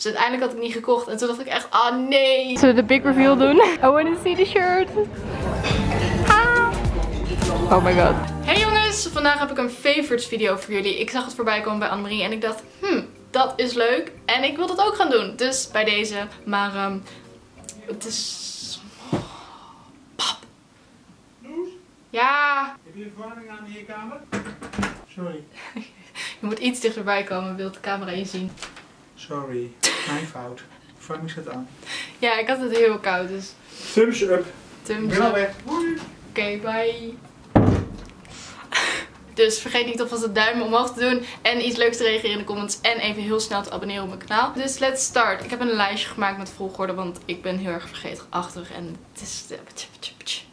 Dus uiteindelijk had ik niet gekocht. En toen dacht ik echt, ah oh, nee. Zullen we de big reveal doen? I want to see the shirt. Ah. Oh my god. Hey jongens, vandaag heb ik een favorites video voor jullie. Ik zag het voorbij komen bij Annemarie en ik dacht, hmm, dat is leuk. En ik wil dat ook gaan doen. Dus bij deze. Maar um, het is... Pap. Ja. Heb je de verwarming aan in je kamer? Sorry. je moet iets dichterbij komen, wil de camera je zien. Sorry, mijn fout. Verwarming zit aan. Ja, ik had het heel koud, dus... Thumbs up. Thumbs Ik ben al up. weg. Oké, bye. Dus vergeet niet alvast het duim omhoog te doen. En iets leuks te reageren in de comments. En even heel snel te abonneren op mijn kanaal. Dus let's start. Ik heb een lijstje gemaakt met volgorde. Want ik ben heel erg vergeetachtig. En het is...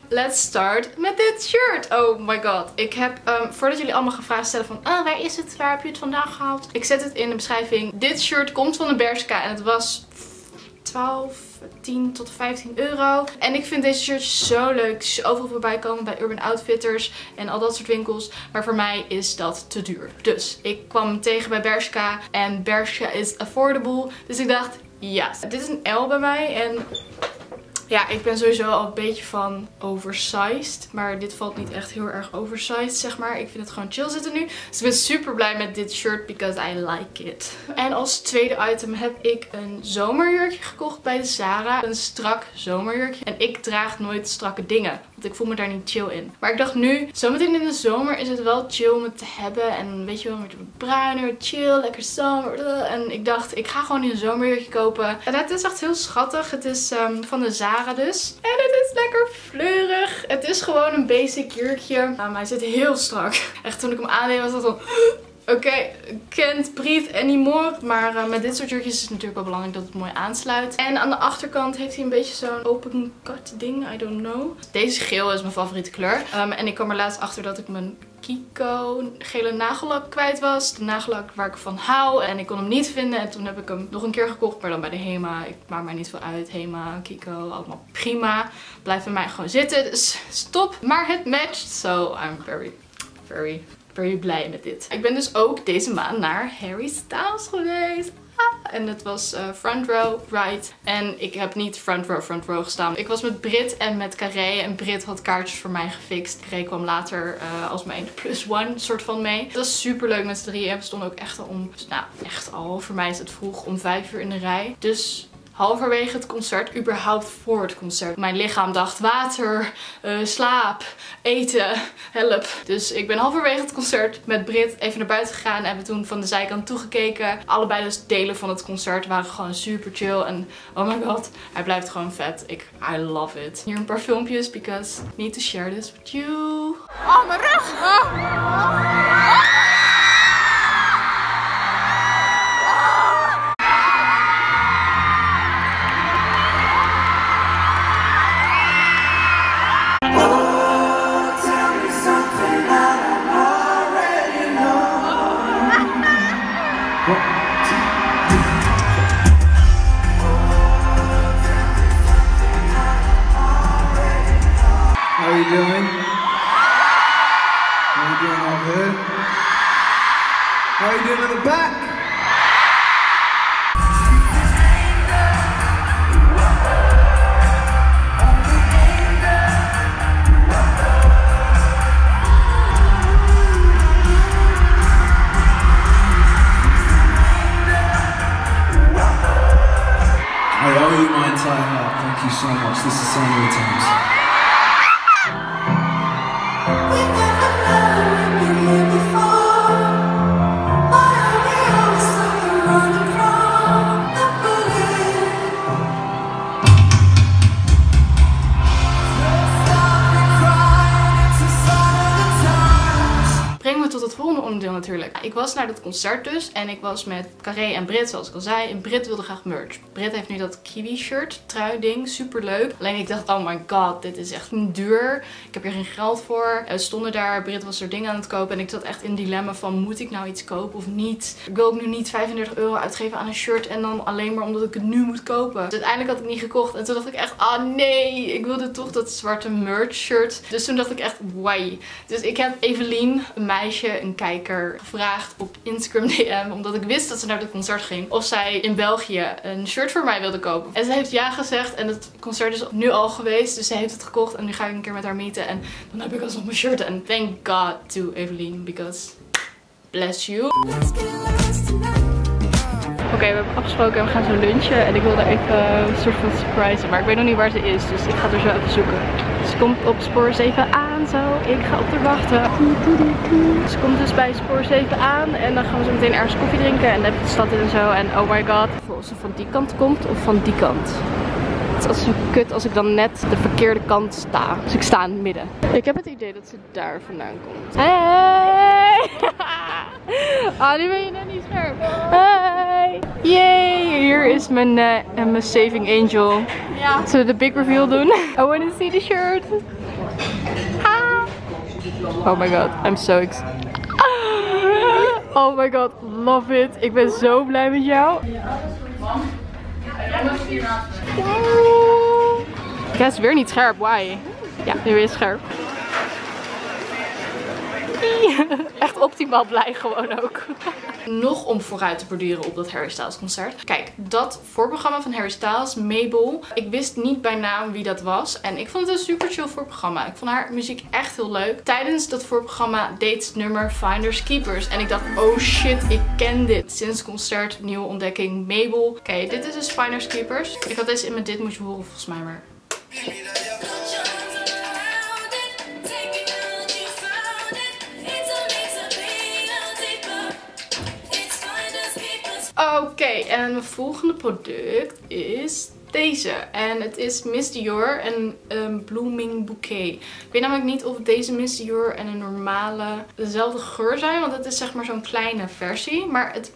Let's start met dit shirt. Oh my god. Ik heb, um, voordat jullie allemaal vragen stellen van... Oh, waar is het? Waar heb je het vandaan gehaald? Ik zet het in de beschrijving. Dit shirt komt van de Bershka. En het was 12, 10 tot 15 euro. En ik vind deze shirts zo leuk. Ze overal voorbij komen bij Urban Outfitters en al dat soort winkels. Maar voor mij is dat te duur. Dus ik kwam tegen bij Bershka. En Bershka is affordable. Dus ik dacht, ja. Dit is een L bij mij. En ja, ik ben sowieso al een beetje van oversized. Maar dit valt niet echt heel erg oversized, zeg maar. Ik vind het gewoon chill zitten nu. Dus ik ben super blij met dit shirt, because I like it. En als tweede item heb ik een zomerjurkje gekocht bij de Zara. Een strak zomerjurkje. En ik draag nooit strakke dingen. Want ik voel me daar niet chill in. Maar ik dacht nu, zometeen in de zomer is het wel chill om het te hebben. En weet je wel, met bruiner, chill, lekker zomer. En ik dacht, ik ga gewoon een zomerjurkje kopen. En het is echt heel schattig. Het is um, van de Zara dus. En het is lekker fleurig. Het is gewoon een basic jurkje. Um, hij zit heel strak. Echt toen ik hem aandeed was dat van... Oké, okay, can't breathe anymore. Maar uh, met dit soort jurkjes is het natuurlijk wel belangrijk dat het mooi aansluit. En aan de achterkant heeft hij een beetje zo'n open cut ding. I don't know. Deze geel is mijn favoriete kleur. Um, en ik kwam er laatst achter dat ik mijn Kiko gele nagellak kwijt was. De nagellak waar ik van hou. En ik kon hem niet vinden. En toen heb ik hem nog een keer gekocht. Maar dan bij de Hema. Ik maak mij niet veel uit. Hema, Kiko, allemaal prima. Blijft bij mij gewoon zitten. Dus stop. Maar het matcht. So I'm very, very very blij met dit. Ik ben dus ook deze maand naar Harry Styles geweest. Ah, en het was uh, front row, right. En ik heb niet front row, front row gestaan. Ik was met Brit en met Carré. En Brit had kaartjes voor mij gefixt. Carré kwam later uh, als mijn plus one soort van mee. Dat was super leuk met z'n drieën. We stonden ook echt al om, nou echt al, voor mij is het vroeg, om vijf uur in de rij. Dus halverwege het concert, überhaupt voor het concert. Mijn lichaam dacht water, uh, slaap, eten, help. Dus ik ben halverwege het concert met Brit even naar buiten gegaan en hebben toen van de zijkant toegekeken. Allebei dus delen van het concert waren gewoon super chill en oh my god, hij blijft gewoon vet. Ik, I love it. Hier een paar filmpjes because I need to share this with you. Oh, mijn rug! Oh. Back? I owe you my entire heart. Thank you so much. This is the Times. Tot het volgende onderdeel natuurlijk. Ik was naar dat concert dus en ik was met Carré en Brit zoals ik al zei. En Brit wilde graag merch. Brit heeft nu dat kiwi shirt, trui ding, super leuk. Alleen ik dacht, oh my god, dit is echt duur. Ik heb hier geen geld voor. We stonden daar, Brit was er dingen aan het kopen en ik zat echt in dilemma van moet ik nou iets kopen of niet. Ik wil ook nu niet 35 euro uitgeven aan een shirt en dan alleen maar omdat ik het nu moet kopen. Dus uiteindelijk had ik niet gekocht en toen dacht ik echt, ah oh nee, ik wilde toch dat zwarte merch shirt. Dus toen dacht ik echt, why. Dus ik heb Evelien, een meisje, een kijker, gevraagd op Instagram DM, omdat ik wist dat ze naar het concert ging, of zij in België een shirt voor mij wilde kopen. En ze heeft ja gezegd en het concert is nu al geweest, dus ze heeft het gekocht en nu ga ik een keer met haar meeten en dan heb ik alsnog mijn shirt. En thank God to Evelien, because bless you. Oké, we hebben afgesproken en we gaan zo lunchen. En ik wilde even een soort van surprise, maar ik weet nog niet waar ze is. Dus ik ga er zo even zoeken. Ze komt op spoor 7 aan, zo. Ik ga op haar wachten. Ze komt dus bij spoor 7 aan. En dan gaan we zo meteen ergens koffie drinken. En even de stad in en zo. En oh my god. Of ze van die kant komt of van die kant. Het is zo kut als ik dan net de verkeerde kant sta. Dus ik sta in het midden. Ik heb het idee dat ze daar vandaan komt. Hey! Ah, nu ben je net niet scherp. Hey! Yay! Hier is mijn, uh, mijn saving angel. Ja. Zullen we de big reveal doen? I want to see the shirt. Ah. Oh my god, I'm so excited. Oh my god, love it. Ik ben zo blij met jou. Ja, het is weer niet scherp. Why? Ja, nu weer scherp. Echt optimaal blij gewoon ook. Nog om vooruit te borduren op dat Harry Styles concert. Kijk, dat voorprogramma van Harry Styles, Mabel. Ik wist niet bij naam wie dat was. En ik vond het een super chill voorprogramma. Ik vond haar muziek echt heel leuk. Tijdens dat voorprogramma deed het nummer Finders Keepers. En ik dacht, oh shit, ik ken dit. Sinds concert, nieuwe ontdekking, Mabel. Oké, dit is dus Finders Keepers. Ik had deze in mijn Dit Moet Je Horen volgens mij, maar... Oké, en mijn volgende product is deze. En het is Miss Dior en een Blooming Bouquet. Ik weet namelijk niet of deze Miss Dior en een normale dezelfde geur zijn. Want het is zeg maar zo'n kleine versie. Maar het...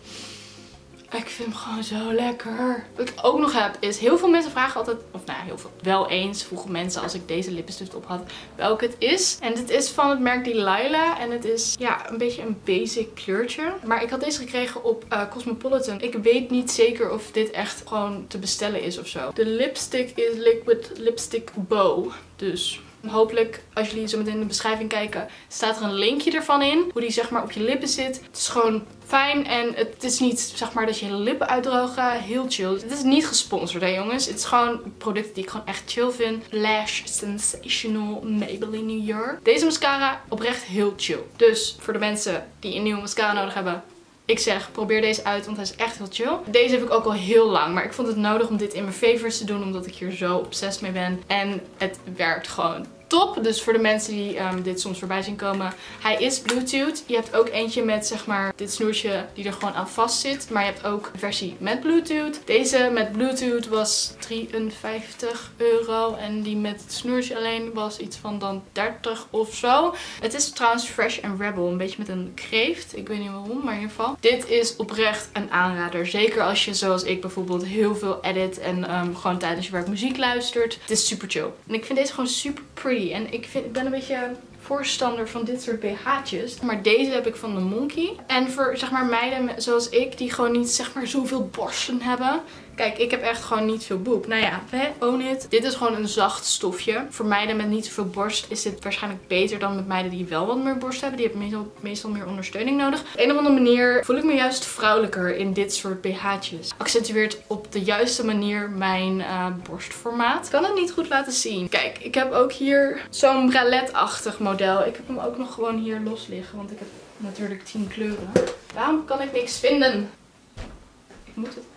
Ik vind hem gewoon zo lekker. Wat ik ook nog heb is, heel veel mensen vragen altijd, of nou heel veel, wel eens vroegen mensen als ik deze lippenstift op had, welke het is. En dit is van het merk Delilah en het is ja, een beetje een basic kleurtje. Maar ik had deze gekregen op uh, Cosmopolitan. Ik weet niet zeker of dit echt gewoon te bestellen is of zo. De lipstick is Liquid Lipstick Bow. Dus Hopelijk, als jullie zo meteen in de beschrijving kijken, staat er een linkje ervan in. Hoe die zeg maar op je lippen zit. Het is gewoon fijn en het is niet zeg maar dat je lippen uitdrogen. Heel chill. Het is niet gesponsord hè jongens. Het is gewoon producten die ik gewoon echt chill vind. Lash Sensational Maybelline New York. Deze mascara oprecht heel chill. Dus voor de mensen die een nieuwe mascara nodig hebben, ik zeg, probeer deze uit, want hij is echt heel chill. Deze heb ik ook al heel lang, maar ik vond het nodig om dit in mijn favorites te doen, omdat ik hier zo obsessed mee ben. En het werkt gewoon top. Dus voor de mensen die um, dit soms voorbij zien komen. Hij is Bluetooth. Je hebt ook eentje met zeg maar dit snoertje die er gewoon aan vast zit. Maar je hebt ook een versie met Bluetooth. Deze met Bluetooth was 53 euro. En die met het snoertje alleen was iets van dan 30 of zo. Het is trouwens Fresh and Rebel. Een beetje met een kreeft. Ik weet niet waarom, maar in ieder geval. Dit is oprecht een aanrader. Zeker als je zoals ik bijvoorbeeld heel veel edit en um, gewoon tijdens je werk muziek luistert. Het is super chill. En ik vind deze gewoon super pretty. En ik, vind, ik ben een beetje voorstander van dit soort BH'tjes. Maar deze heb ik van de Monkey. En voor zeg maar meiden zoals ik die gewoon niet zeg maar zoveel borsten hebben. Kijk, ik heb echt gewoon niet veel boep. Nou ja, own it. Dit is gewoon een zacht stofje. Voor meiden met niet zoveel borst is dit waarschijnlijk beter dan met meiden die wel wat meer borst hebben. Die hebben meestal, meestal meer ondersteuning nodig. Op een of andere manier voel ik me juist vrouwelijker in dit soort BH'tjes. Accentueert op de juiste manier mijn uh, borstformaat. Ik kan het niet goed laten zien. Kijk, ik heb ook hier zo'n bralette-achtig model. Ik heb hem ook nog gewoon hier los liggen, want ik heb natuurlijk 10 kleuren. Waarom kan ik niks vinden?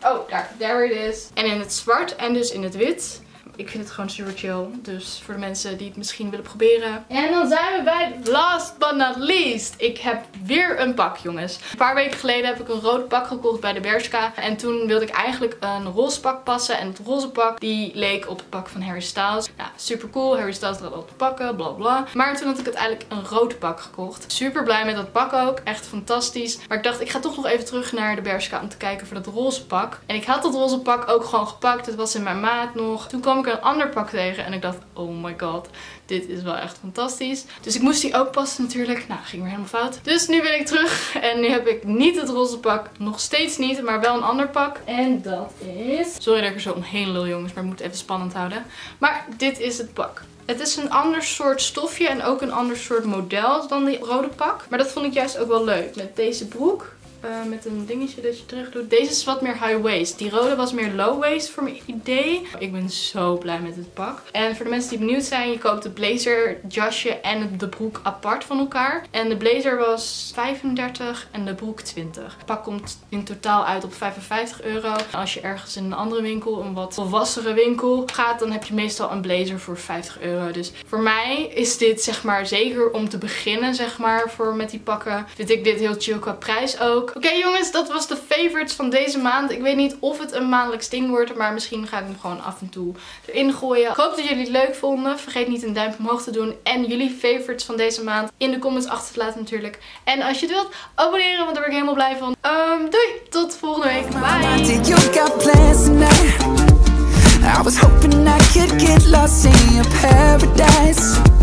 Oh, daar. There it is. En in het zwart en dus in het wit. Ik vind het gewoon super chill. Dus voor de mensen die het misschien willen proberen. En dan zijn we bij last but not least. Ik heb weer een pak jongens. Een paar weken geleden heb ik een rood pak gekocht bij de Bershka. En toen wilde ik eigenlijk een roze pak passen. En het roze pak die leek op het pak van Harry Styles. Nou, super cool. Harry Styles had al te pakken, bla bla. Maar toen had ik uiteindelijk een rood pak gekocht. Super blij met dat pak ook. Echt fantastisch. Maar ik dacht, ik ga toch nog even terug naar de Bershka om te kijken voor dat roze pak. En ik had dat roze pak ook gewoon gepakt. Het was in mijn maat nog. Toen kwam ik een ander pak tegen en ik dacht, oh my god, dit is wel echt fantastisch. Dus ik moest die ook passen natuurlijk. Nou, ging weer helemaal fout. Dus nu ben ik terug en nu heb ik niet het roze pak, nog steeds niet, maar wel een ander pak. En dat is... Sorry dat ik er zo omheen lul jongens, maar ik moet even spannend houden. Maar dit is het pak. Het is een ander soort stofje en ook een ander soort model dan die rode pak. Maar dat vond ik juist ook wel leuk. Met deze broek uh, met een dingetje dat je terug doet. Deze is wat meer high waist. Die rode was meer low waist voor mijn idee. Ik ben zo blij met het pak. En voor de mensen die benieuwd zijn, je koopt de blazer, jasje en de broek apart van elkaar. En de blazer was 35 en de broek 20. Het pak komt in totaal uit op 55 euro. Als je ergens in een andere winkel, een wat volwassere winkel gaat, dan heb je meestal een blazer voor 50 euro. Dus voor mij is dit zeg maar zeker om te beginnen zeg maar voor met die pakken. Vind ik dit heel chill qua prijs ook. Oké jongens, dat was de favorites van deze maand. Ik weet niet of het een maandelijks ding wordt, maar misschien ga ik hem gewoon af en toe erin gooien. Ik hoop dat jullie het leuk vonden. Vergeet niet een duimpje omhoog te doen en jullie favorites van deze maand in de comments achter te laten natuurlijk. En als je het wilt, abonneren, want daar ben ik helemaal blij van. Um, doei, tot volgende week. Bye!